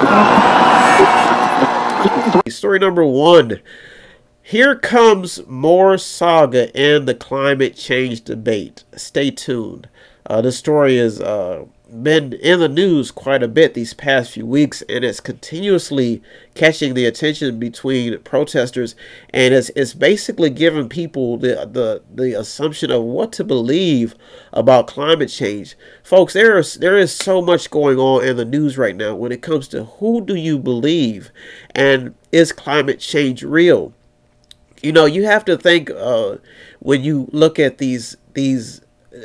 Story number one. Here comes more saga in the climate change debate. Stay tuned. Uh, this story is uh, been in the news quite a bit these past few weeks, and it's continuously catching the attention between protesters, and it's, it's basically giving people the, the the assumption of what to believe about climate change. Folks, there is there is so much going on in the news right now when it comes to who do you believe, and is climate change real? You know, you have to think uh, when you look at these these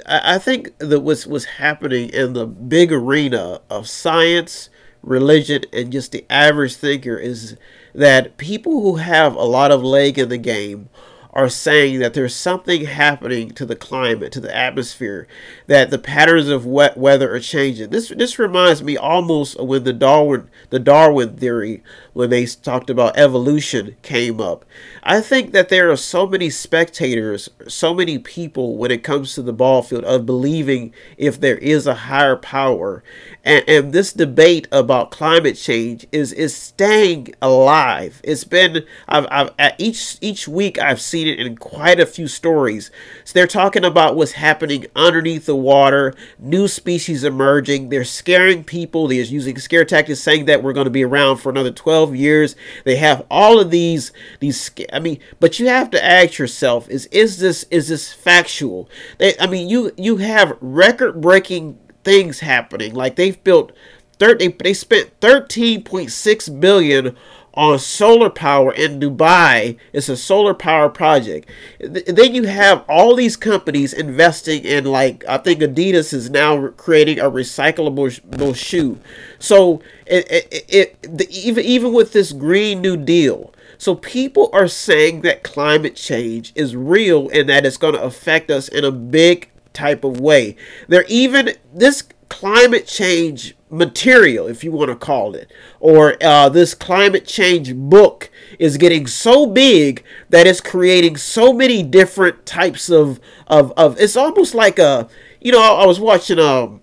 I think that what's what's happening in the big arena of science, religion, and just the average thinker is that people who have a lot of leg in the game are saying that there's something happening to the climate, to the atmosphere, that the patterns of wet weather are changing. This this reminds me almost when the Darwin the Darwin theory, when they talked about evolution, came up. I think that there are so many spectators, so many people when it comes to the ball field of believing if there is a higher power, and, and this debate about climate change is is staying alive. It's been I've, I've each each week I've seen in quite a few stories. So they're talking about what's happening underneath the water, new species emerging. They're scaring people. They're using scare tactics, saying that we're going to be around for another 12 years. They have all of these these. I mean, but you have to ask yourself: Is is this is this factual? They, I mean, you you have record breaking things happening. Like they've built. 30, they spent 13.6 billion on solar power in Dubai. It's a solar power project. Then you have all these companies investing in, like, I think Adidas is now creating a recyclable shoe. So, it, it, it the, even, even with this Green New Deal, so people are saying that climate change is real and that it's going to affect us in a big type of way. They're even, this climate change material, if you want to call it, or uh, this climate change book is getting so big that it's creating so many different types of of, of it's almost like a you know I, I was watching um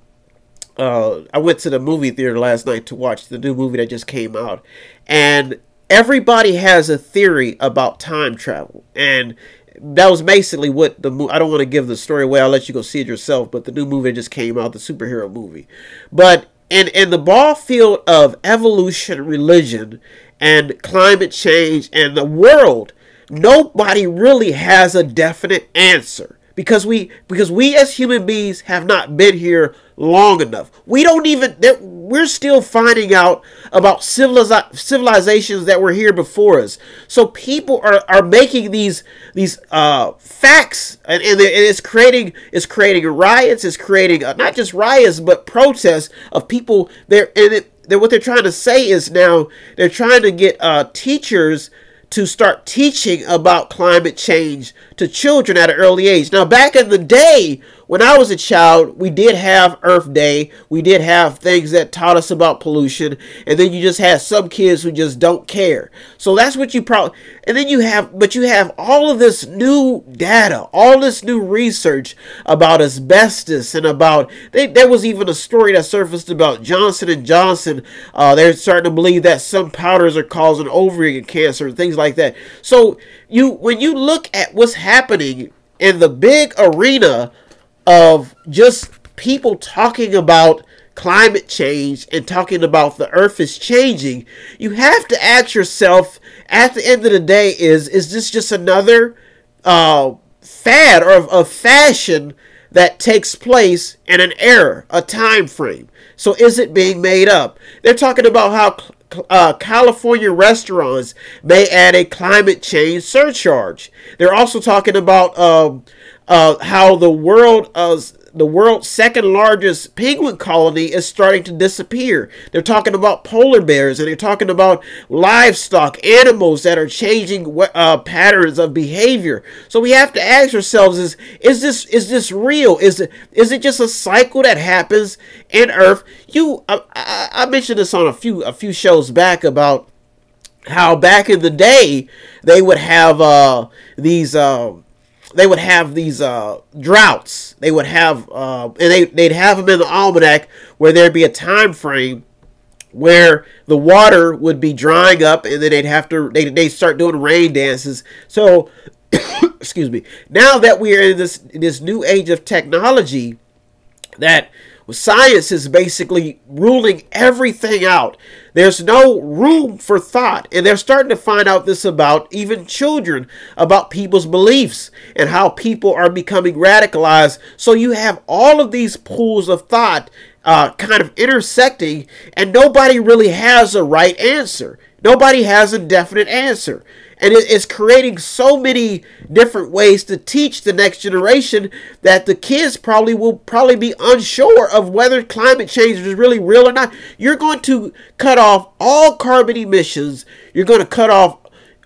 uh, I went to the movie theater last night to watch the new movie that just came out and everybody has a theory about time travel and that was basically what the movie. I don't want to give the story away. I'll let you go see it yourself. But the new movie just came out, the superhero movie. But in in the ball field of evolution, religion, and climate change, and the world, nobody really has a definite answer because we because we as human beings have not been here long enough. We don't even we're still finding out about civilizations that were here before us. So people are, are making these these uh, facts, and, and it's creating it's creating riots. It's creating uh, not just riots but protests of people. There and it, they're, what they're trying to say is now they're trying to get uh, teachers to start teaching about climate change to children at an early age. Now, back in the day, when I was a child, we did have Earth Day. We did have things that taught us about pollution. And then you just had some kids who just don't care. So that's what you probably. And then you have, but you have all of this new data, all this new research about asbestos and about. They, there was even a story that surfaced about Johnson and Johnson. Uh, they're starting to believe that some powders are causing ovarian cancer and things like that. So you, when you look at what's happening in the big arena of just people talking about climate change and talking about the earth is changing, you have to ask yourself at the end of the day is is this just another uh, fad or a fashion that takes place in an era, a time frame? So is it being made up? They're talking about how uh, California restaurants may add a climate change surcharge. They're also talking about um, uh, how the world uh, the world's second largest penguin colony is starting to disappear. They're talking about polar bears and they're talking about livestock, animals that are changing uh, patterns of behavior. So we have to ask ourselves: Is is this is this real? Is it is it just a cycle that happens in Earth? You, I, I, mentioned this on a few a few shows back about how back in the day they would have uh, these. Uh, they would have these uh, droughts. They would have, uh, and they they'd have them in the almanac where there'd be a time frame where the water would be drying up and then they'd have to they they start doing rain dances. So excuse me. Now that we are in this this new age of technology that science is basically ruling everything out. There's no room for thought. And they're starting to find out this about even children, about people's beliefs and how people are becoming radicalized. So you have all of these pools of thought uh, kind of intersecting, and nobody really has a right answer. Nobody has a definite answer. And it is creating so many different ways to teach the next generation that the kids probably will probably be unsure of whether climate change is really real or not. You're going to cut off all carbon emissions. You're going to cut off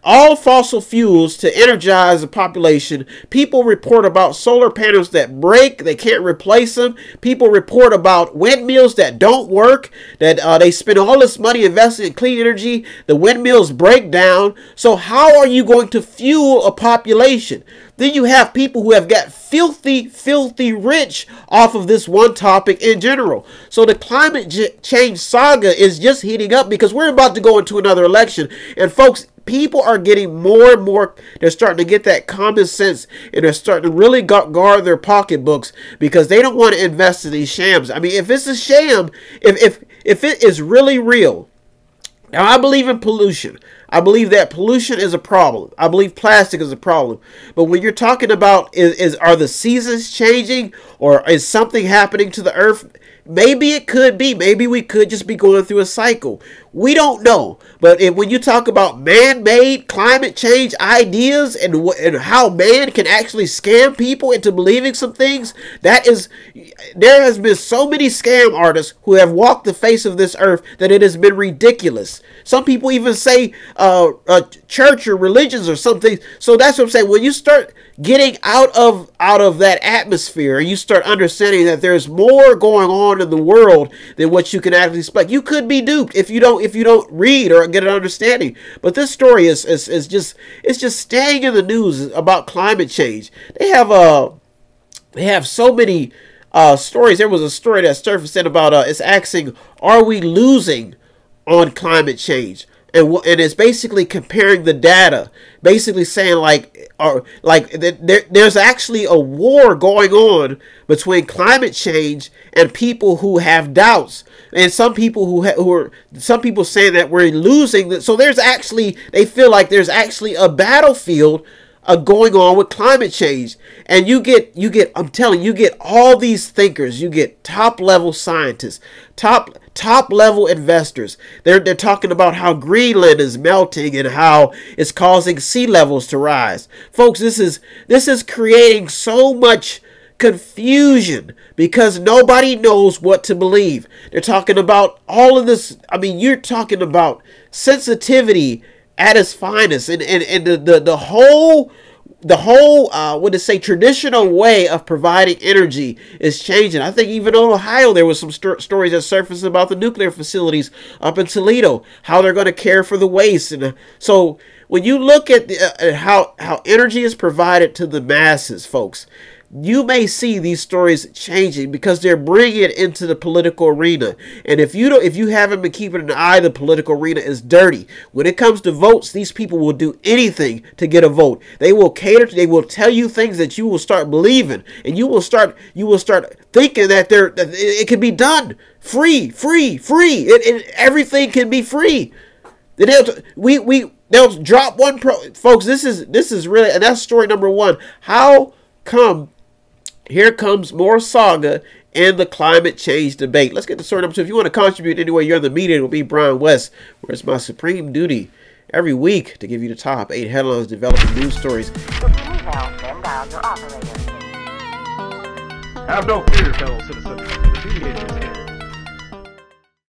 all fossil fuels to energize the population. People report about solar panels that break, they can't replace them. People report about windmills that don't work, that uh, they spend all this money investing in clean energy, the windmills break down. So, how are you going to fuel a population? Then you have people who have got filthy, filthy rich off of this one topic in general. So the climate change saga is just heating up because we're about to go into another election. And folks, people are getting more and more they're starting to get that common sense and they're starting to really guard their pocketbooks because they don't want to invest in these shams i mean if it's a sham if if if it is really real now i believe in pollution I believe that pollution is a problem. I believe plastic is a problem. But when you're talking about is, is are the seasons changing or is something happening to the earth? Maybe it could be. Maybe we could just be going through a cycle. We don't know. But if, when you talk about man-made climate change ideas and, and how man can actually scam people into believing some things, that is, there has been so many scam artists who have walked the face of this earth that it has been ridiculous. Some people even say uh, a church or religions or something. So that's what I'm saying. When you start getting out of out of that atmosphere you start understanding that there's more going on in the world than what you can actually expect. You could be duped if you don't if you don't read or get an understanding. But this story is is, is just it's just staying in the news about climate change. They have uh they have so many uh stories. There was a story that surfaced about uh it's asking are we losing on climate change and and it's basically comparing the data, basically saying like, or like there, there's actually a war going on between climate change and people who have doubts, and some people who who are some people saying that we're losing. So there's actually they feel like there's actually a battlefield uh, going on with climate change and you get you get i'm telling you, you get all these thinkers you get top level scientists top top level investors. They're they're talking about how greenland is melting and how it's causing sea levels to rise. Folks this is this is creating so much confusion because nobody knows what to believe. They're talking about all of this i mean you're talking about sensitivity at its finest. And and, and the, the the whole the whole uh what to say traditional way of providing energy is changing. I think even in ohio there was some st- stories that surfaced about the nuclear facilities up in toledo how they're going to care for the waste and uh, so when you look at, the, uh, at how how energy is provided to the masses folks you may see these stories changing because they're bringing it into the political arena. And if you don't, if you haven't been keeping an eye, the political arena is dirty. When it comes to votes, these people will do anything to get a vote. They will cater. To, they will tell you things that you will start believing, and you will start you will start thinking that there that it, can be done free, free, free. It, it, everything can be free. We we they'll drop one pro, folks. This is this is really and that's story number one. How come here comes more saga in the climate change debate. Let's get to story number two. If you want to contribute anyway, you're in the media. It will be Brian West, where it's my supreme duty every week to give you the top eight headlines developing news stories. Have no fear, fellow citizens. The